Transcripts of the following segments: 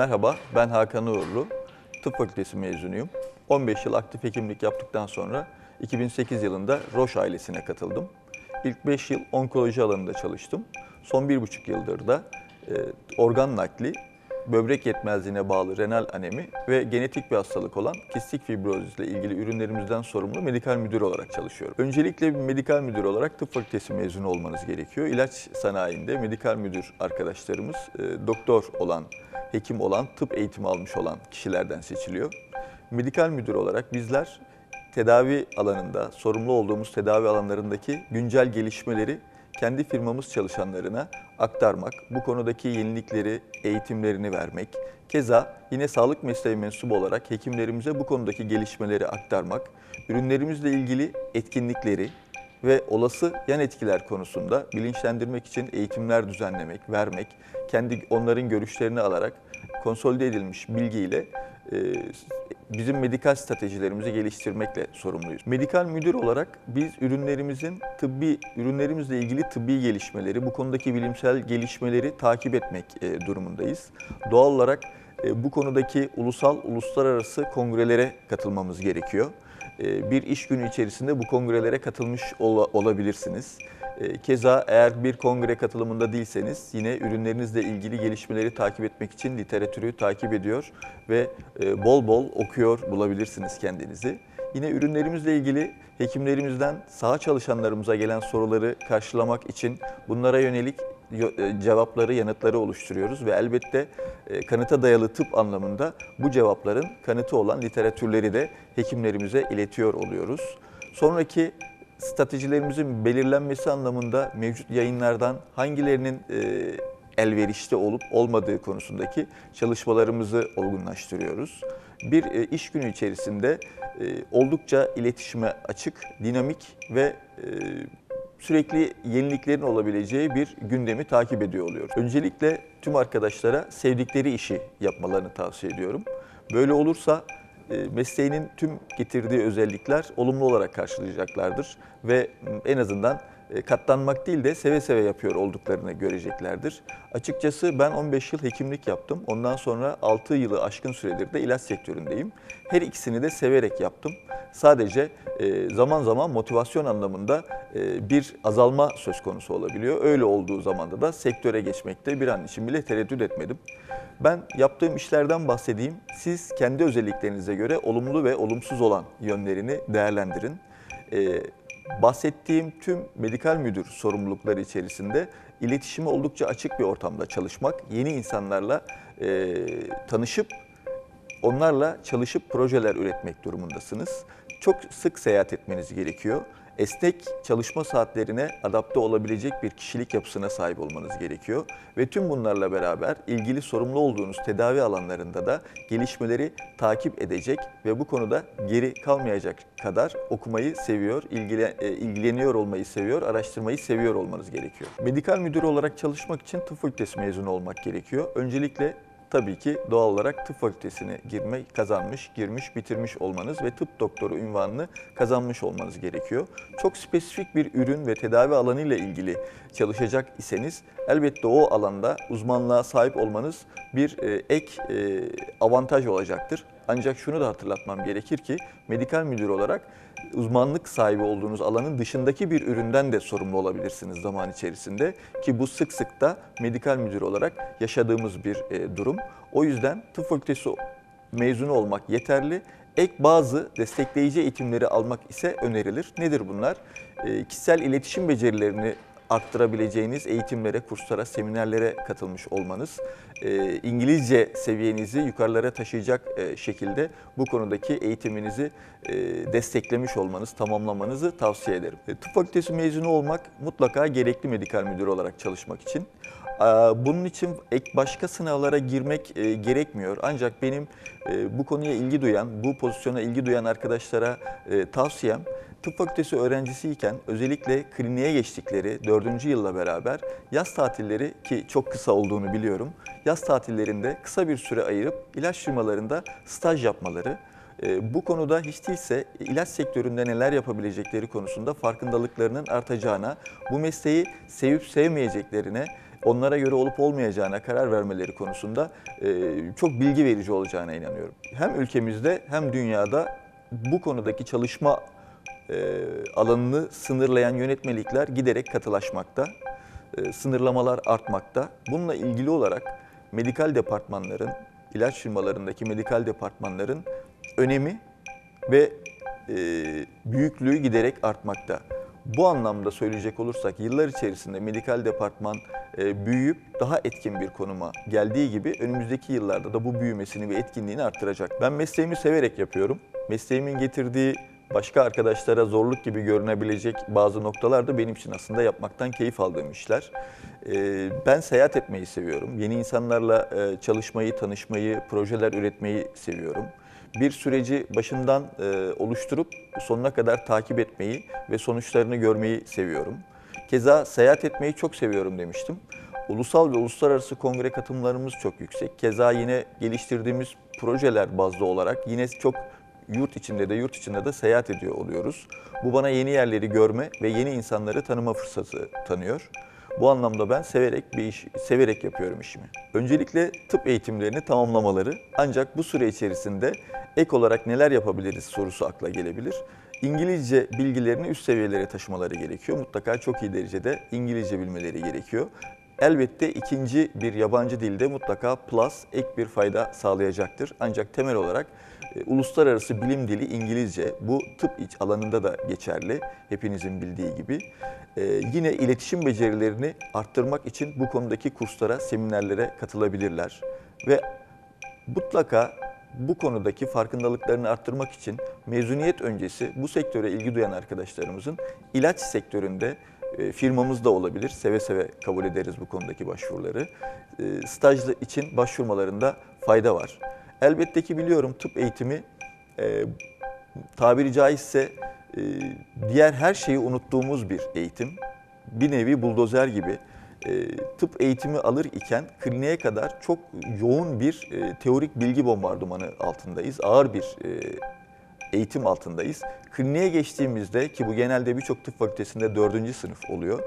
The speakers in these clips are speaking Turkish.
Merhaba, ben Hakan Uğurlu. Tıp fakültesi mezunuyum. 15 yıl aktif hekimlik yaptıktan sonra 2008 yılında Roche ailesine katıldım. İlk 5 yıl onkoloji alanında çalıştım. Son 1,5 yıldır da e, organ nakli, böbrek yetmezliğine bağlı renal anemi ve genetik bir hastalık olan kistik fibrozis ile ilgili ürünlerimizden sorumlu medikal müdür olarak çalışıyorum. Öncelikle bir medikal müdür olarak tıp fakültesi mezunu olmanız gerekiyor. İlaç sanayinde medikal müdür arkadaşlarımız e, doktor olan, hekim olan, tıp eğitimi almış olan kişilerden seçiliyor. Medikal müdür olarak bizler tedavi alanında, sorumlu olduğumuz tedavi alanlarındaki güncel gelişmeleri kendi firmamız çalışanlarına aktarmak, bu konudaki yenilikleri, eğitimlerini vermek, keza yine sağlık mesleği mensubu olarak hekimlerimize bu konudaki gelişmeleri aktarmak, ürünlerimizle ilgili etkinlikleri ve olası yan etkiler konusunda bilinçlendirmek için eğitimler düzenlemek, vermek, kendi onların görüşlerini alarak konsolide edilmiş bilgiyle e, bizim medikal stratejilerimizi geliştirmekle sorumluyuz. Medikal müdür olarak biz ürünlerimizin tıbbi ürünlerimizle ilgili tıbbi gelişmeleri, bu konudaki bilimsel gelişmeleri takip etmek e, durumundayız. Doğal olarak e, bu konudaki ulusal, uluslararası kongrelere katılmamız gerekiyor. E, bir iş günü içerisinde bu kongrelere katılmış ol, olabilirsiniz. E, Keza eğer bir kongre katılımında değilseniz yine ürünlerinizle ilgili gelişmeleri takip etmek için literatürü takip ediyor ve e, bol bol okuyor bulabilirsiniz kendinizi. Yine ürünlerimizle ilgili hekimlerimizden saha çalışanlarımıza gelen soruları karşılamak için bunlara yönelik cevapları, yanıtları oluşturuyoruz ve elbette e, kanıta dayalı tıp anlamında bu cevapların kanıtı olan literatürleri de hekimlerimize iletiyor oluyoruz. Sonraki stratejilerimizin belirlenmesi anlamında mevcut yayınlardan hangilerinin e, elverişli olup olmadığı konusundaki çalışmalarımızı olgunlaştırıyoruz. Bir e, iş günü içerisinde e, oldukça iletişime açık, dinamik ve e, sürekli yeniliklerin olabileceği bir gündemi takip ediyor oluyoruz. Öncelikle tüm arkadaşlara sevdikleri işi yapmalarını tavsiye ediyorum. Böyle olursa e, mesleğinin tüm getirdiği özellikler olumlu olarak karşılayacaklardır ve en azından katlanmak değil de seve seve yapıyor olduklarını göreceklerdir. Açıkçası ben 15 yıl hekimlik yaptım. Ondan sonra 6 yılı aşkın süredir de ilaç sektöründeyim. Her ikisini de severek yaptım. Sadece e, zaman zaman motivasyon anlamında e, bir azalma söz konusu olabiliyor. Öyle olduğu zamanda da sektöre geçmekte bir an için bile tereddüt etmedim. Ben yaptığım işlerden bahsedeyim. Siz kendi özelliklerinize göre olumlu ve olumsuz olan yönlerini değerlendirin. Bahsettiğim tüm medikal müdür sorumlulukları içerisinde iletişime oldukça açık bir ortamda çalışmak, yeni insanlarla e, tanışıp onlarla çalışıp projeler üretmek durumundasınız. Çok sık seyahat etmeniz gerekiyor. Esnek çalışma saatlerine adapte olabilecek bir kişilik yapısına sahip olmanız gerekiyor. Ve tüm bunlarla beraber ilgili sorumlu olduğunuz tedavi alanlarında da gelişmeleri takip edecek ve bu konuda geri kalmayacak kadar okumayı seviyor, e, ilgileniyor olmayı seviyor, araştırmayı seviyor olmanız gerekiyor. Medikal müdür olarak çalışmak için tıp fakültesi mezunu olmak gerekiyor. Öncelikle tabii ki doğal olarak tıp fakültesine girme, kazanmış, girmiş, bitirmiş olmanız ve tıp doktoru ünvanını kazanmış olmanız gerekiyor. Çok spesifik bir ürün ve tedavi alanı ile ilgili çalışacak iseniz elbette o alanda uzmanlığa sahip olmanız bir e, ek e, avantaj olacaktır. Ancak şunu da hatırlatmam gerekir ki medikal müdür olarak uzmanlık sahibi olduğunuz alanın dışındaki bir üründen de sorumlu olabilirsiniz zaman içerisinde ki bu sık sık da medikal müdür olarak yaşadığımız bir e, durum. O yüzden tıp fakültesi mezunu olmak yeterli. Ek bazı destekleyici eğitimleri almak ise önerilir. Nedir bunlar? E, kişisel iletişim becerilerini arttırabileceğiniz eğitimlere, kurslara, seminerlere katılmış olmanız, e, İngilizce seviyenizi yukarılara taşıyacak e, şekilde bu konudaki eğitiminizi e, desteklemiş olmanız, tamamlamanızı tavsiye ederim. Tıp fakültesi mezunu olmak mutlaka gerekli medikal müdür olarak çalışmak için. Aa, Bunun için ek başka sınavlara girmek e, gerekmiyor. Ancak benim e, bu konuya ilgi duyan, bu pozisyona ilgi duyan arkadaşlara e, tavsiyem tıp fakültesi öğrencisiyken özellikle kliniğe geçtikleri 4. yılla beraber yaz tatilleri ki çok kısa olduğunu biliyorum. Yaz tatillerinde kısa bir süre ayırıp ilaç firmalarında staj yapmaları, bu konuda hiç değilse ilaç sektöründe neler yapabilecekleri konusunda farkındalıklarının artacağına, bu mesleği sevip sevmeyeceklerine onlara göre olup olmayacağına karar vermeleri konusunda e, çok bilgi verici olacağına inanıyorum. Hem ülkemizde hem dünyada bu konudaki çalışma e, alanını sınırlayan yönetmelikler giderek katılaşmakta. E, sınırlamalar artmakta. Bununla ilgili olarak medikal departmanların, ilaç firmalarındaki medikal departmanların önemi ve büyüklüğü giderek artmakta. Bu anlamda söyleyecek olursak yıllar içerisinde medikal departman e, büyüyüp daha etkin bir konuma geldiği gibi önümüzdeki yıllarda da bu büyümesini ve etkinliğini arttıracak. Ben mesleğimi severek yapıyorum. Mesleğimin getirdiği başka arkadaşlara zorluk gibi görünebilecek bazı noktalar da benim için aslında yapmaktan keyif aldığım işler. Ee, Ben seyahat etmeyi seviyorum. Yeni insanlarla e, çalışmayı, tanışmayı, projeler üretmeyi seviyorum. Bir süreci başından e, oluşturup sonuna kadar takip etmeyi ve sonuçlarını görmeyi seviyorum. Keza seyahat etmeyi çok seviyorum demiştim. Ulusal ve uluslararası kongre katılımlarımız çok yüksek. Keza yine geliştirdiğimiz projeler bazlı olarak yine çok yurt içinde de yurt içinde de seyahat ediyor oluyoruz. Bu bana yeni yerleri görme ve yeni insanları tanıma fırsatı tanıyor. Bu anlamda ben severek bir iş, severek yapıyorum işimi. Öncelikle tıp eğitimlerini tamamlamaları ancak bu süre içerisinde ek olarak neler yapabiliriz sorusu akla gelebilir. İngilizce bilgilerini üst seviyelere taşımaları gerekiyor. Mutlaka çok iyi derecede İngilizce bilmeleri gerekiyor. Elbette ikinci bir yabancı dilde mutlaka plus ek bir fayda sağlayacaktır. Ancak temel olarak e, uluslararası bilim dili İngilizce. Bu tıp iç alanında da geçerli. Hepinizin bildiği gibi. E, yine iletişim becerilerini arttırmak için bu konudaki kurslara, seminerlere katılabilirler. Ve mutlaka bu konudaki farkındalıklarını arttırmak için mezuniyet öncesi bu sektöre ilgi duyan arkadaşlarımızın ilaç sektöründe firmamız da olabilir. Seve seve kabul ederiz bu konudaki başvuruları. E, Stajlı için başvurmalarında fayda var. Elbette ki biliyorum tıp eğitimi e, tabiri caizse e, diğer her şeyi unuttuğumuz bir eğitim. Bir nevi buldozer gibi e, tıp eğitimi alır iken kliniğe kadar çok yoğun bir e, teorik bilgi bombardımanı altındayız. Ağır bir e, eğitim altındayız. Kliniğe geçtiğimizde ki bu genelde birçok tıp fakültesinde dördüncü sınıf oluyor.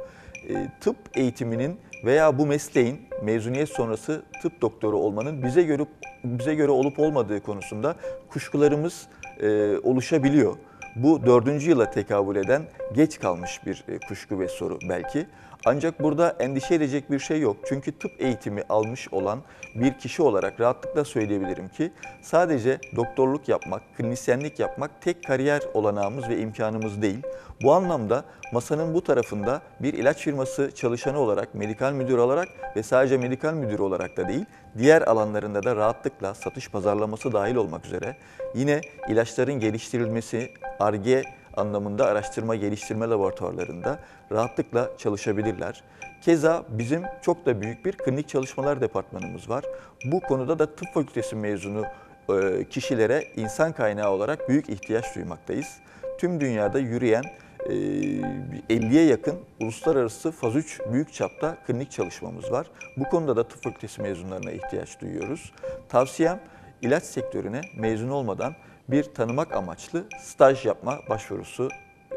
E, tıp eğitiminin veya bu mesleğin mezuniyet sonrası tıp doktoru olmanın bize göre bize göre olup olmadığı konusunda kuşkularımız e, oluşabiliyor. Bu dördüncü yıla tekabül eden geç kalmış bir e, kuşku ve soru belki. Ancak burada endişe edecek bir şey yok. Çünkü tıp eğitimi almış olan bir kişi olarak rahatlıkla söyleyebilirim ki sadece doktorluk yapmak, klinisyenlik yapmak tek kariyer olanağımız ve imkanımız değil. Bu anlamda masanın bu tarafında bir ilaç firması çalışanı olarak, medikal müdür olarak ve sadece medikal müdür olarak da değil, diğer alanlarında da rahatlıkla satış pazarlaması dahil olmak üzere yine ilaçların geliştirilmesi, ARGE anlamında araştırma geliştirme laboratuvarlarında rahatlıkla çalışabilirler. Keza bizim çok da büyük bir klinik çalışmalar departmanımız var. Bu konuda da tıp fakültesi mezunu e, kişilere insan kaynağı olarak büyük ihtiyaç duymaktayız. Tüm dünyada yürüyen 50'ye yakın uluslararası faz 3 büyük çapta klinik çalışmamız var. Bu konuda da tıp fakültesi mezunlarına ihtiyaç duyuyoruz. Tavsiyem ilaç sektörüne mezun olmadan bir tanımak amaçlı staj yapma başvurusu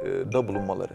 da bulunmaları.